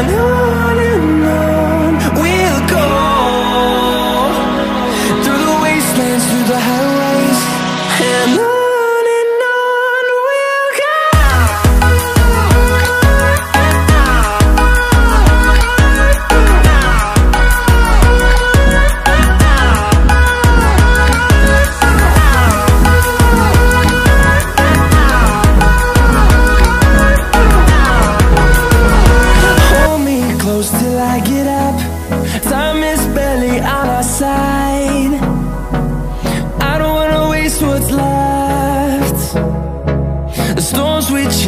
and